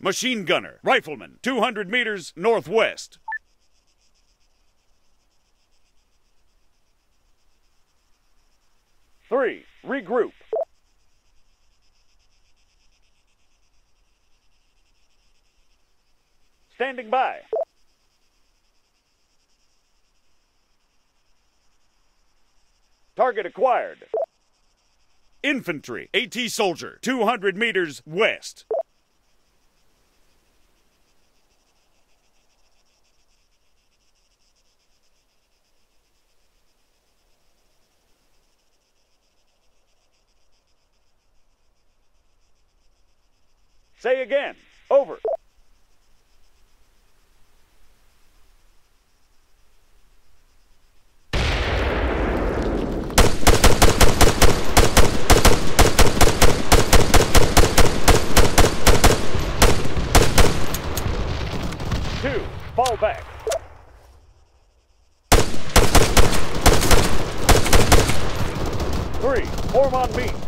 Machine gunner. Rifleman. 200 meters northwest. Three. Regroup. Standing by. Target acquired. Infantry. AT soldier. 200 meters west. Say again. Over. Two. Fall back. Three. Form on me.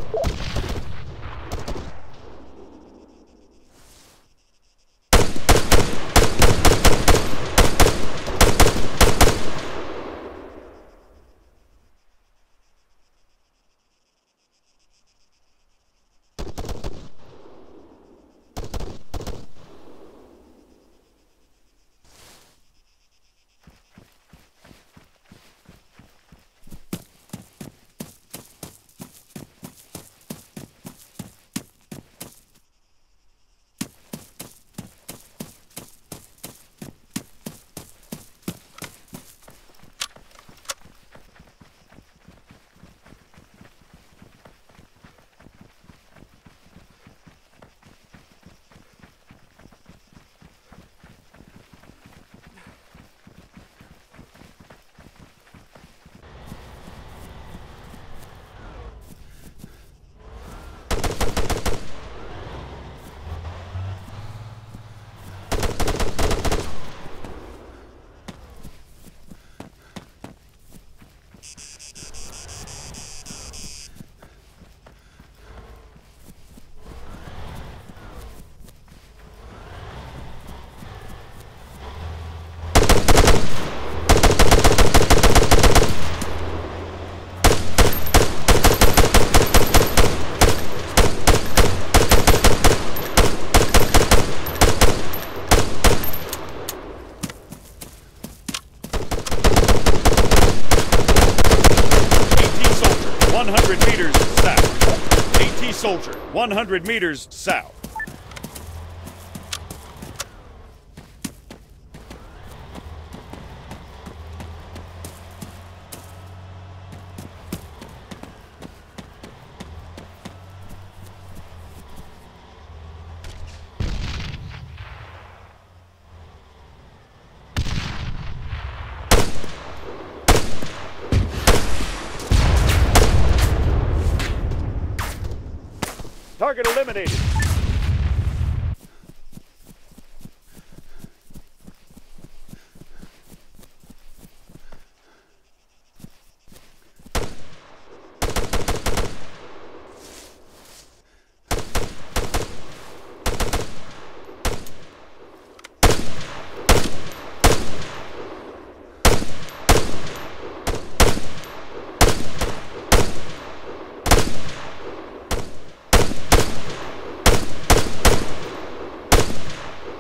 100 meters south. AT soldier. 100 meters south. Target eliminated.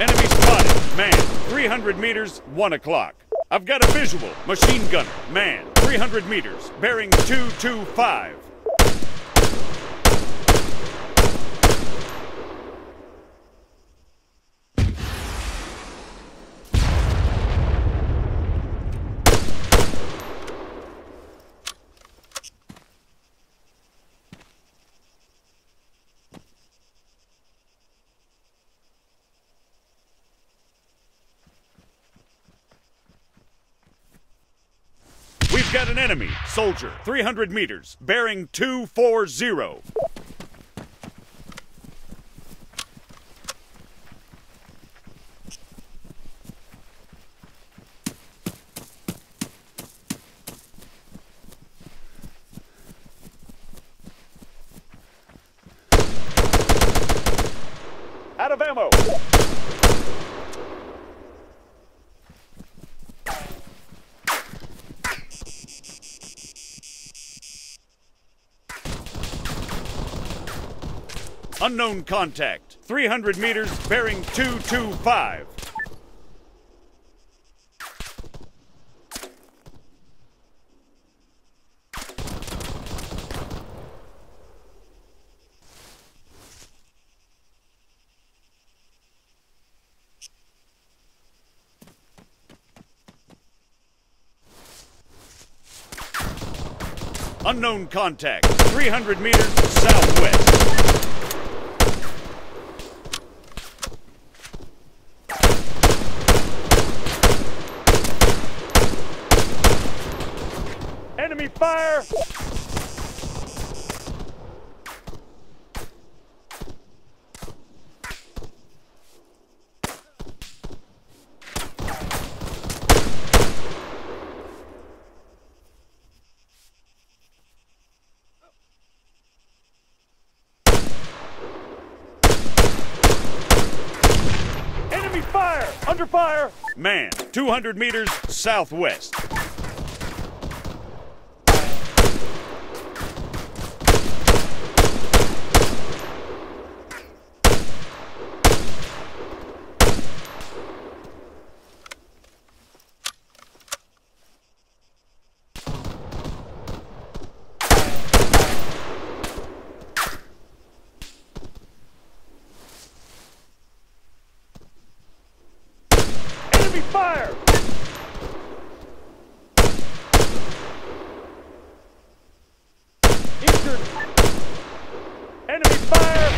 Enemy spotted. Man, 300 meters, 1 o'clock. I've got a visual. Machine gunner. Man, 300 meters, bearing 225. We've got an enemy, soldier, 300 meters, bearing 240. Unknown contact. 300 meters, bearing 225. Unknown contact. 300 meters southwest. Enemy fire! Enemy fire! Under fire! Man, 200 meters southwest. Enemy fire! Eastern. Enemy fire!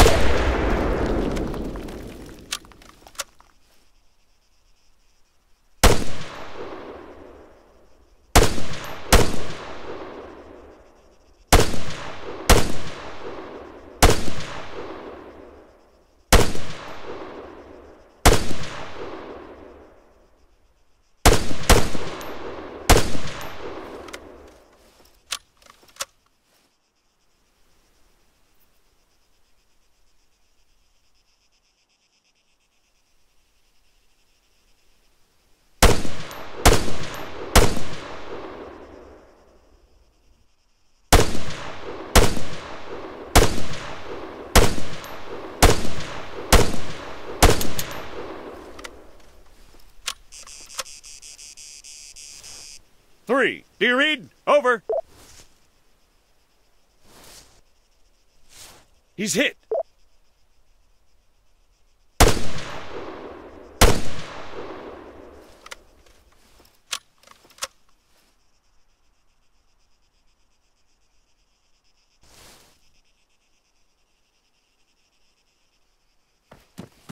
Do you read? Over. He's hit.